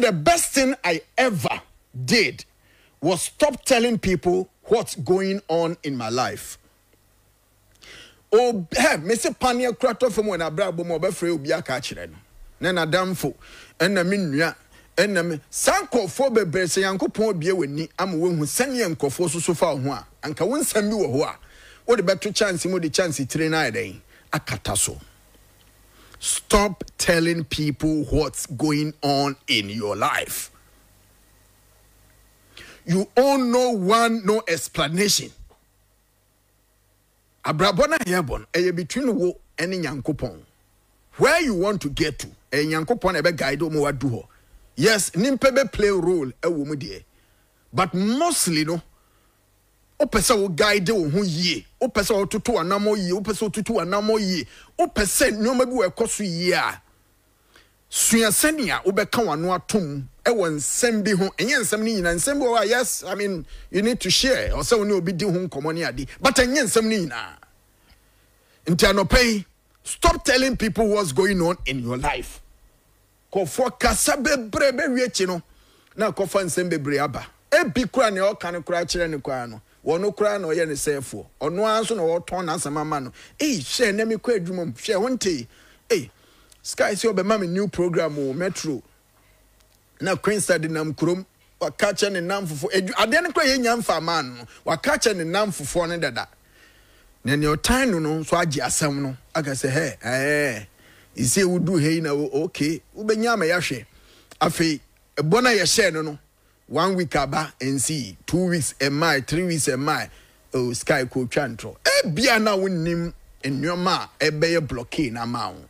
the best thing I ever did was stop telling people what's going on in my life. Oh, hey, Mr. Pania Krato from when I brought Bomo Befre Ubiaka Chiren. Nana Damfo, and the Minya, and the Sanko for Bebe, say Uncle Pon me. I'm one who send you Uncle for so far. And can one send you a hoa. What the better chance, more the chance, train I day. Akataso. Stop telling people what's going on in your life. You all know one, no explanation. Abrabɔ na yɛ bɔ no between wo ɛne nyankopɔn. Where you want to get to ɛyɛ nyankopɔn na ɛbɛ guide wo ma wadu. Yes, nimpa bɛ play role ɛwɔ mu deɛ. But mostly no, wopɛ sɛ wo guide wo ho yie. Wopɛ sɛ wototo anammɔ yie. Wopɛ sɛ wototo anammɔ yie. Wopɛ sɛ nneɔma bi wɔ ɛkɔ so yie a sua sɛnea wobɛka w'ano atom ɛwɔ nsɛm bi ho. Ɛnyɛ nsɛm no nyinaa. Nsɛm bi wɔ yes i mean you need to share. Ɔsɛ wo ne obi di ho nkɔmmɔ ne ade. But ɛnyɛ nsɛm no nyinaa. Nti anɔpɛ yi stop telling people what's going on in your life. Kɔfoɔ kasa bebree bɛwie akyi no na kɔfa nsɛm bebree aba. Ebi kora nea ɔka no kora kyerɛ ne koraa no wɔn koraa na ɔyɛ ne sɛɛfoɔ. Ɔno ara nso na wɔtɔn n'asɛm ama no. Eyi hyɛ ne mi kɔ adwuma mu. Hyɛ wɔn te eyi sky sɛ ɔbɛma mi new program wɔ metro. Na queensa de nam kurom. Waka kyɛ ne nam fufuo edu adeɛ no kora yɛ nya nfa ama no. Waka kyɛ ne nam fufuo ne dada. Na nea ɔtan no no nso agye asɛm no. Aka sɛ hɛ ɛɛ esi ewudu ha yi na o okay wobɛnya ama yɛahwɛ. Afei ɛbɔ na yɛhyɛ no no one week aba nsi two weeks ɛmaa three weeks ɛmaa oh sky ko twa ntorɔ ebia na wonim nneɛma a ɛbɛyɛ blockade na ama wo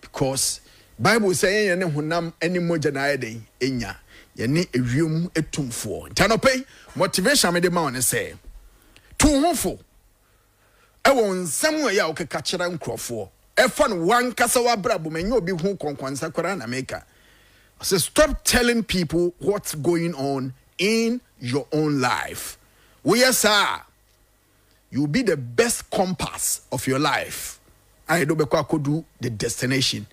because bible sɛ yɛn yɛn ne honam ne mogya na ayɛ den enya. Yɛne ewiem etumfoɔ nti anɔpɛ yi motivation mi de ma wɔn sɛ tu ho fo ɛwɔ nsɛm a ɛyɛ a wɔkeka kyerɛ nkurɔfoɔ ɛfa no wankasa wabrabɔ ma ɛnyɛ obi ho kɔnkɔnsa koraa na meka. So stop telling people what's going on in your own life. Well, yes, sir. You'll be the best compass of your life. I do the destination.